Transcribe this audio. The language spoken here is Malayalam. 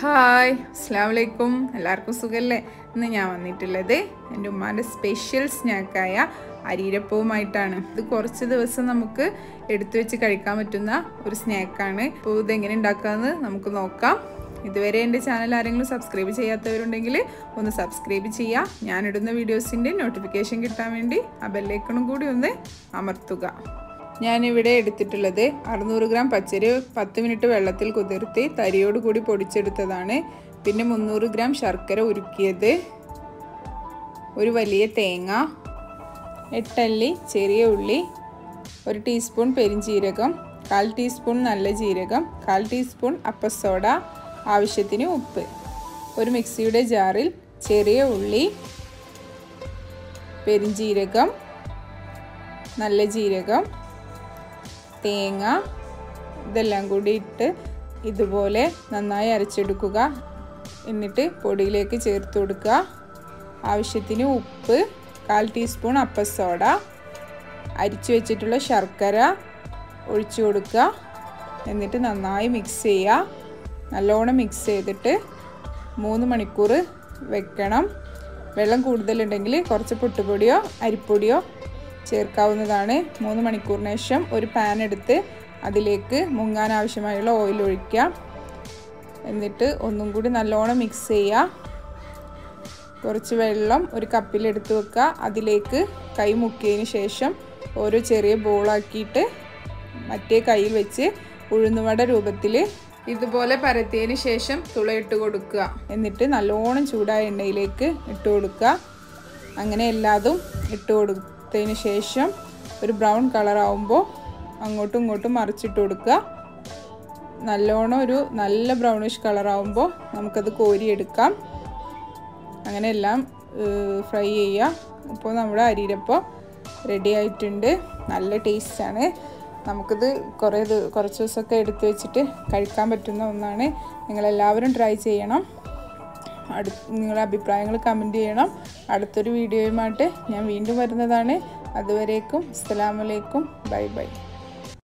ഹായ് അസ്സാം വലൈക്കും എല്ലാവർക്കും സുഖമല്ലേ ഇന്ന് ഞാൻ വന്നിട്ടുള്ളത് എന്റെ ഉമ്മാന്റെ സ്പെഷ്യൽ സ്നാക്കായ അരീരപ്പവുമായിട്ടാണ്. ഇത് കുറച്ച് ദിവസം നമുക്ക് എടുത്തു വെച്ച് കഴിക്കാൻ പറ്റുന്ന ഒരു സ്നാക്കാണ് അപ്പോൾ ഇതെങ്ങനെ ഉണ്ടാക്കാമെന്ന് നമുക്ക് നോക്കാം. ഇതുവരെ എന്റെ ചാനൽ ആരെങ്കിലും സബ്സ്ക്രൈബ് ചെയ്യാത്തവരുണ്ടെങ്കിൽ ഒന്ന് സബ്സ്ക്രൈബ് ചെയ്യുക ഞാനിടുന്ന വീഡിയോസിന്റെ നോട്ടിഫിക്കേഷൻ കിട്ടാൻ വേണ്ടി ആ ബെല്ലൈക്കണും കൂടി ഒന്ന് അമർത്തുക. ഞാനിവിടെ എടുത്തിട്ടുള്ളത് അറുന്നൂറ് ഗ്രാം പച്ചരി പത്ത് മിനിറ്റ് വെള്ളത്തിൽ കുതിർത്തി തരിയോട് കൂടി പൊടിച്ചെടുത്തതാണ്. പിന്നെ മുന്നൂറ് ഗ്രാം ശർക്കര ഉരുക്കിയത്. ഒരു വലിയ തേങ്ങ എട്ടല്ലി ചെറിയ ഉള്ളി ഒരു ടീസ്പൂൺ പെരിഞ്ചീരകം കാൽ ടീസ്പൂൺ നല്ല ജീരകം കാൽ ടീസ്പൂൺ അപ്പസോഡ ആവശ്യത്തിന് ഉപ്പ്. ഒരു മിക്സിയുടെ ജാറിൽ ചെറിയ ഉള്ളി പെരിഞ്ചീരകം നല്ല ജീരകം തേങ്ങ ഇതെല്ലാം കൂടി ഇട്ട് ഇതുപോലെ നന്നായി അരച്ചെടുക്കുക. എന്നിട്ട് പൊടിയിലേക്ക് ചേർത്ത് കൊടുക്കുക. ആവശ്യത്തിന് ഉപ്പ് കാൽ ടീസ്പൂൺ അപ്പസോഡ അരിച്ചു വെച്ചിട്ടുള്ള ശർക്കര ഒഴിച്ചു കൊടുക്കുക. എന്നിട്ട് നന്നായി മിക്സ് ചെയ്യുക. നല്ലോണം മിക്സ് ചെയ്തിട്ട് മൂന്ന് മണിക്കൂർ വെക്കണം. വെള്ളം കൂടുതലുണ്ടെങ്കിൽ കുറച്ച് പുട്ടുപൊടിയോ അരിപ്പൊടിയോ ചേർക്കാവുന്നതാണ്. മൂന്ന് മണിക്കൂറിന് ശേഷം ഒരു പാൻ എടുത്ത് അതിലേക്ക് മുങ്ങാൻ ആവശ്യമായുള്ള ഓയിൽ ഒഴിക്കുക. എന്നിട്ട് ഒന്നും കൂടി നല്ലോണം മിക്സ് ചെയ്യുക. കുറച്ച് വെള്ളം ഒരു കപ്പിലെടുത്ത് വെക്കുക. അതിലേക്ക് കൈ മുക്കിയതിന് ശേഷം ഓരോ ചെറിയ ബോളാക്കിയിട്ട് മറ്റേ കയ്യിൽ വെച്ച് ഉഴുന്നുവട രൂപത്തിൽ ഇതുപോലെ പരത്തിയതിന് ശേഷം തുളയിട്ട് കൊടുക്കുക. എന്നിട്ട് നല്ലോണം ചൂടായ എണ്ണയിലേക്ക് ഇട്ട് കൊടുക്കുക. അങ്ങനെ എല്ലാതും ഇട്ട് കൊടുത്തതിന് ശേഷം ഒരു ബ്രൗൺ കളറാവുമ്പോൾ അങ്ങോട്ടും ഇങ്ങോട്ടും മറിച്ചിട്ട് കൊടുക്കുക. നല്ലോണം ഒരു നല്ല ബ്രൗണിഷ് കളറാവുമ്പോൾ നമുക്കത് കോരിയെടുക്കാം. അങ്ങനെ എല്ലാം ഫ്രൈ ചെയ്യുക. അപ്പോൾ നമ്മുടെ അരിയിലപ്പം റെഡി ആയിട്ടുണ്ട്. നല്ല ടേസ്റ്റാണ്. നമുക്കിത് കുറേ കുറച്ച് ദിവസമൊക്കെ എടുത്തു വെച്ചിട്ട് കഴിക്കാൻ പറ്റുന്ന ഒന്നാണ്. നിങ്ങളെല്ലാവരും ട്രൈ ചെയ്യണം. അടു നിങ്ങളുടെ അഭിപ്രായങ്ങൾ കമന്റ് ചെയ്യണം. അടുത്തൊരു വീഡിയോയുമായിട്ട് ഞാൻ വീണ്ടും വരുന്നതാണ്. അതുവരേക്കും അസ്സലാമലൈക്കും ബൈ ബൈ.